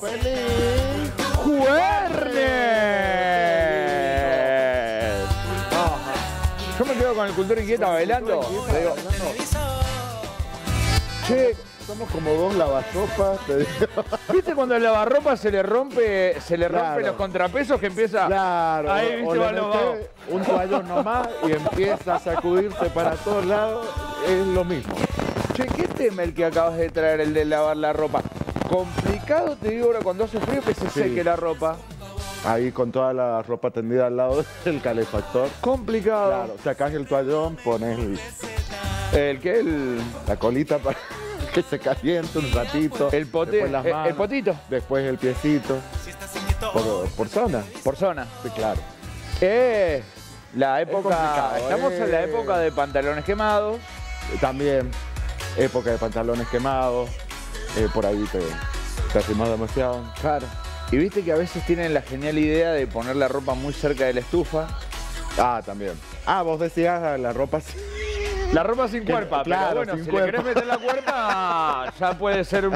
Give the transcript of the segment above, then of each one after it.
¡Feliz! ¡Juernes! Yo me quedo con el cultura inquieta bailando. Digo, che, Somos como dos lavasopas. ¿viste cuando el lavarropa se le rompe, se le rompe Claro. los contrapesos que empieza? Claro, Ahí, viste, va un toallón nomás y empieza a sacudirse para todos lados, es lo mismo. Che, ¿qué tema el que acabas de traer, el de lavar la ropa? Complicado, te digo ahora, cuando hace frío que se Sí. seque la ropa. Ahí con toda la ropa tendida al lado del calefactor. Complicado. Claro, sacás el toallón, pones el- El que el, la colita para que se caliente un ratito. el, pote, después las el- el manos, potito, Después el piecito. Por, por zona. por zona. Sí, claro. Eh, la época, estamos en la eh. época de pantalones quemados. También época de pantalones quemados. Eh, por ahí te, te arrimas demasiado. Claro. Y viste que a veces tienen la genial idea de poner la ropa muy cerca de la estufa. Ah, también. Ah, vos decías ah, la ropa así. La ropa sin cuerpa, claro, pero bueno, sin si cuerpa. le querés meter la cuerpa, ya puede ser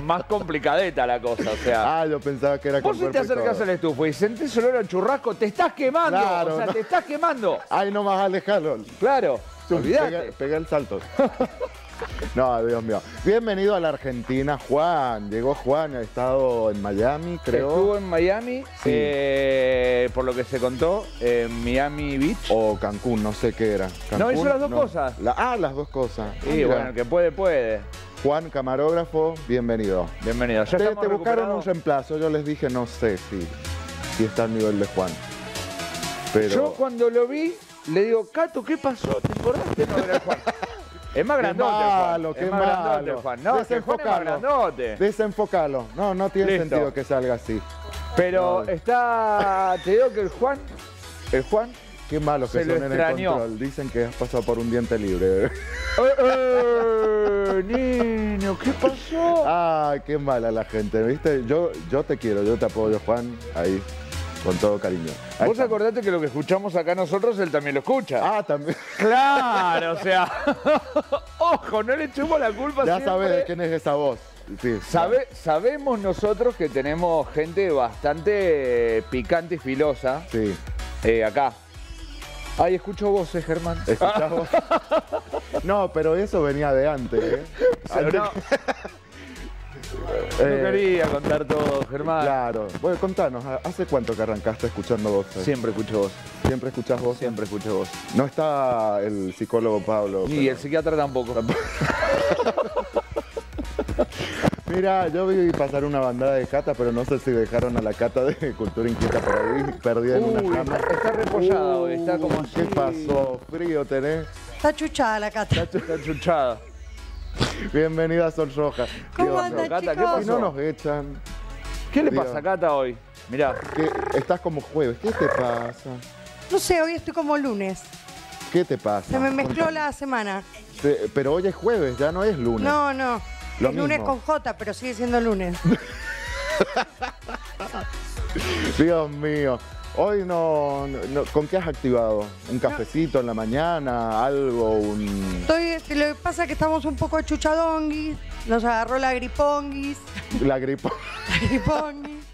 más complicadeta la cosa, o sea. Ah, yo pensaba que era con Vos si te cuerpo acercas todo. a la estufa y sentís olor a churrasco, te estás quemando, Claro, o sea, no. te estás quemando. Ay, no más alejalo. Claro, Pega, olvidate. pega el salto. No, Dios mío. Bienvenido a la Argentina, Juan. Llegó Juan, ha estado en Miami, creo. Estuvo en Miami, Sí. eh, por lo que se contó, en Miami Beach. O Cancún, no sé qué era. No, hizo las dos cosas. La- ah, las dos cosas. Y mira. bueno, el que puede, puede. Juan, camarógrafo, bienvenido. Bienvenido. Ya Te, te buscaron un reemplazo, yo les dije, no sé si, si está al nivel de Juan. Pero Yo cuando lo vi, le digo, Cato, ¿qué pasó? ¿Te acordaste? No era Juan. Es más grandote, malo, Juan. qué es más grandote, malo. Juan. No, que Juan es más Desenfocalo. grandote. desenfocalo. No, no tiene Listo. sentido que salga así. Pero No. está. Te digo que el Juan. El Juan. Qué malo que son en el control. Dicen que has pasado por un diente libre. ¡Eh, eh, niño! ¿Qué pasó? Ay, qué mala la gente, ¿viste? Yo, yo te quiero, yo te apoyo, Juan, ahí, con todo cariño. Ahí Vos está. acordate que lo que escuchamos acá nosotros, él también lo escucha. Ah, también. Claro, o sea. Ojo, no le echemos la culpa ya siempre. sabes de quién es esa voz. Sí, Sabe- sabemos nosotros que tenemos gente bastante picante y filosa Sí, eh, acá. Ay, escucho voces, Germán. ¿escuchás vos? No, pero eso venía de antes, ¿eh? No, no Eh, quería contar todo, Germán. Claro. Bueno, contanos, ¿hace cuánto que arrancaste escuchando voces? Siempre escucho voz. ¿Siempre escuchás voces? Siempre escucho voz. No está el psicólogo Pablo. Y pero- el psiquiatra tampoco. Mira, yo vi pasar una bandada de cata, pero no sé si dejaron a la cata de Cultura Inquieta por ahí, perdida en Uy, una cama. está, repollada hoy, está como Uy, ¿Qué así. pasó? ¿Frío tenés? Está chuchada la cata. Está chuchada. Bienvenida a Sol Roja. ¿Cómo ¿Qué andan, Cata, ¿qué pasó? Si no nos echan, ¿Qué le Dios. pasa a Cata hoy? Mirá. ¿qué- estás como jueves. ¿Qué te pasa? No sé, hoy estoy como lunes. ¿Qué te pasa? Se me mezcló Contame. la semana. Te- Pero hoy es jueves, ya no es lunes. No, no. Lo es lunes mismo. con J, pero sigue siendo lunes. Dios mío. Hoy no, no- ¿Con qué has activado? ¿Un cafecito en la mañana? ¿Algo? ¿Un...? Estoy, lo que pasa es que estamos un poco chuchadonguis. Nos agarró la griponguis. La gripa. La griponguis.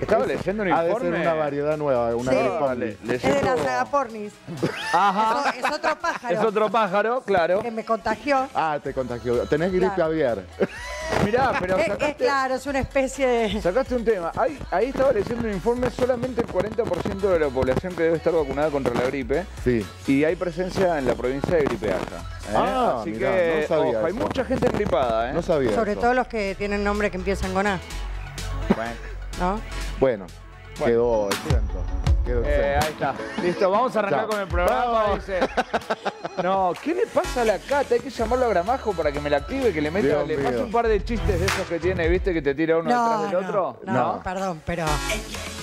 Estaba leyendo un Ha de informe. ser una variedad nueva, una Sí. gripa. le- Es de la saga pornis. Ajá. Es otro pájaro Es otro pájaro, claro. que me contagió. Ah, te contagió. Tenés gripe Claro. aviar. Mirá, pero Es, es claro, es una especie de. sacaste un tema. Ahí, ahí estaba leyendo un informe, solamente el 40% de la población que debe estar vacunada contra la gripe. Sí. Y hay presencia en la provincia de Gripeaca. ¿eh? Ah, Así mirá, que, no sabía ojo, hay mucha gente gripada, ¿eh? No sabía Sobre eso. todo los que tienen nombre que empiezan con A, Bueno. ¿no? Bueno, quedó Eh, exento. Está. Listo, vamos a arrancar Chao. con el programa. Dice. No, ¿qué le pasa a la Cata? Hay que llamarlo a Gramajo para que me la active, que le meta, Dios le pase un par de chistes de esos que tiene, ¿viste? Que te tira uno No, detrás del no, otro. no, No. perdón, pero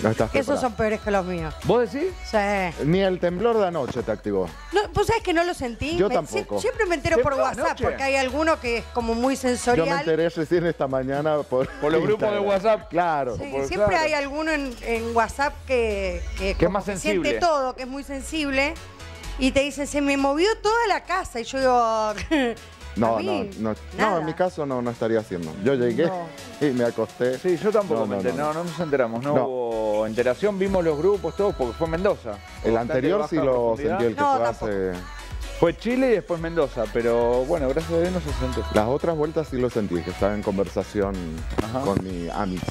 No estás esos son peores que los míos. ¿Vos decís? Sí. Ni el temblor de anoche te activó. No, ¿Vos sabés que no lo sentí? Yo Me- tampoco. sie- siempre me entero por ¿Tembló WhatsApp, anoche? porque hay alguno que es como muy Yo me sensorial. enteré recién esta mañana por... Por los grupos de. WhatsApp. Claro. Sí, Por- siempre claro. hay alguno en, en WhatsApp que, que, Que es como más sensible. siente todo, que es muy sensible. Y te dice, se me movió toda la casa. Y yo digo, No, mí, no, no, no, nada. en mi caso no, no estaría haciendo. Yo llegué No. y me acosté. Sí, yo tampoco No, me no, enteré. no. No, no, nos enteramos. No, No. hubo enteración. Vimos los grupos, todos, porque fue Mendoza. El anterior sí lo sentí el que No, fue hace... Fue Chile y después Mendoza, pero bueno, gracias a Dios no se sentó. Las otras vueltas sí lo sentí, que estaba en conversación Ajá. con mi Amix.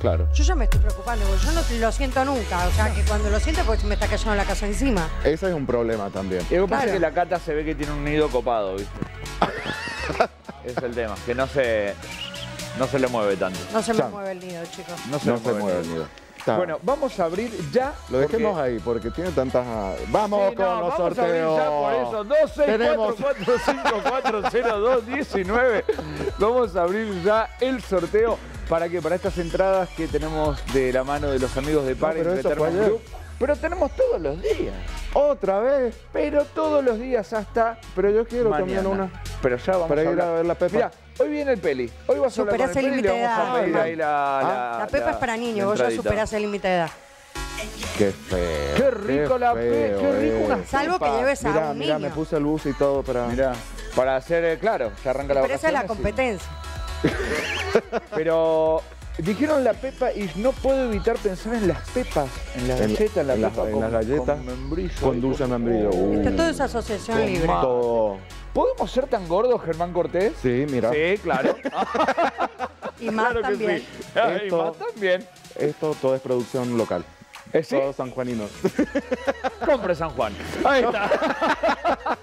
Claro. Yo ya me estoy preocupando, porque yo no lo siento nunca. O sea, que cuando lo siento, pues me está cayendo la casa encima. Ese es un problema también. Y lo que pasa es que la cata se ve que tiene un nido copado, ¿viste? es el tema, que no se, no se le mueve tanto. No se me mueve el nido, chicos. No se, No se mueve el nido. Está. Bueno, vamos a abrir ya. lo dejemos porque- ahí porque tiene tantas... Vamos Sí, con no, los vamos a abrir sorteos. ya por eso. 2, 6, 4, Tenemos- 4, 5, 4, 0, 2, 19. Vamos a abrir ya el sorteo. ¿Para qué? Para estas entradas que tenemos de la mano de los amigos de Par pero Pero tenemos todos los días. Otra vez. Pero todos los días hasta Pero yo quiero mañana. también una. Pero ya vamos Para a ir hablar. a ver la Pepa. Mira, hoy viene el peli. Hoy vas a hablar con Superás el el peli y le límite de vamos a edad. pedir ahí la... Ah. La pepa es para niños, vos ya superás el límite de edad. Qué feo. Qué rico la feo qué rico una Salvo que lleves a Mira, un niño. me puse el bus y todo para... Mirá, para hacer, eh, claro, ya arranca la Pero esa es la y- competencia. Pero dijeron la pepa y no puedo evitar pensar en las pepas, en las En- galletas, en la en las- pepa en con, las galletas con membrillo. con dulce membrillo. Oh. Uh. Está toda esa asociación Con libre. Todo. ¿Podemos ser tan gordos, Germán Cortés? Sí, mira. Sí, claro. Y más claro que también. sí. Ah, Y Esto- más también. Esto todo es producción local. ¿Eh, sí? Todo sanjuanino. Compre San Juan. Ahí está.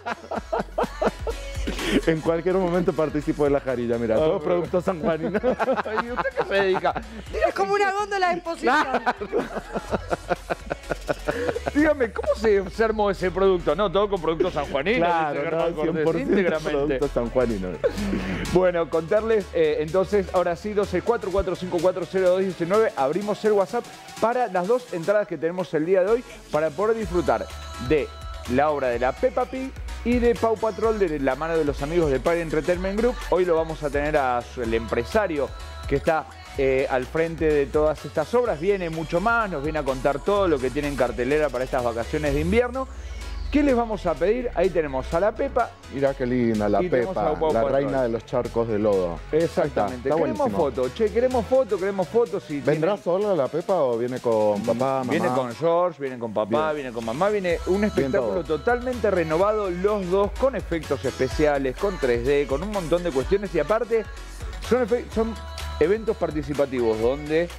en cualquier momento participo de la jarilla, mira. Ah, Todo bueno. producto sanjuanino. ¿Y usted qué se dedica? Es como una góndola de exposición. Dígame, ¿cómo se, se armó ese producto? No, todo con productos sanjuaninos. Germán Cortés, 100% íntegramente. producto sanjuanino. Bueno, contarles, eh, entonces, ahora sí, 1244540219, abrimos el WhatsApp para las dos entradas que tenemos el día de hoy para poder disfrutar de la obra de la Peppa Pig y de Pau Patrol de la mano de los amigos de Party Entertainment Group. Hoy lo vamos a tener a su- el empresario que está eh, al frente de todas estas obras. Viene mucho más, nos viene a contar todo lo que tiene en cartelera para estas vacaciones de invierno. ¿Qué les vamos a pedir? Ahí tenemos a la Pepa, Mira qué linda la Pepa, la reina de los charcos de lodo. Exactamente. Está, está queremos buenísimo. fotos, che, queremos fotos, queremos fotos. Si ¿Vendrá tienen- sola la Pepa o viene con papá, mamá? Viene con George, viene con papá, Bien. viene con mamá, viene un espectáculo totalmente renovado, los dos, con efectos especiales, con 3D, con un montón de cuestiones y aparte son eventos participativos donde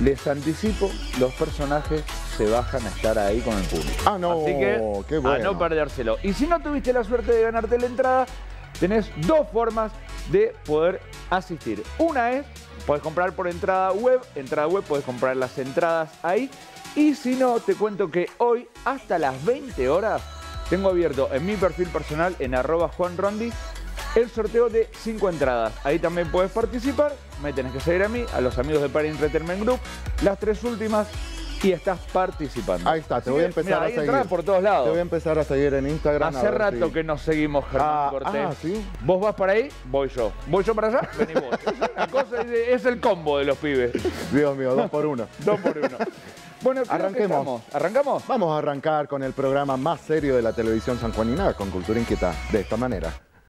les anticipo, los personajes se bajan a estar ahí con el público. Ah, no, Así que qué a bueno. no perdérselo. Y si no tuviste la suerte de ganarte la entrada, tenés dos formas de poder asistir. Una es, puedes comprar por entrada web, entrada web, puedes comprar las entradas ahí. Y si no, te cuento que hoy hasta las 20 horas tengo abierto en mi perfil personal en arroba Juan Rondi el sorteo de 5 entradas. Ahí también puedes participar. Me tenés que seguir a mí, a los amigos de Party Entertainment Group. Las tres últimas y estás participando. Ahí está, te voy a empezar mirá, a seguir. por todos lados. Te voy a empezar a seguir en Instagram. Hace rato si- que nos seguimos, Germán Ah, Cortés. ah, ¿sí? Vos vas para ahí, voy yo. Voy yo para allá, vení vos. Es, una cosa, es- es el combo de los pibes. Dios mío, dos por uno. Dos por uno. Bueno, Arranquemos. ¿Arrancamos? Vamos a arrancar con el programa más serio de la televisión sanjuanina con Cultura Inquieta, de esta manera.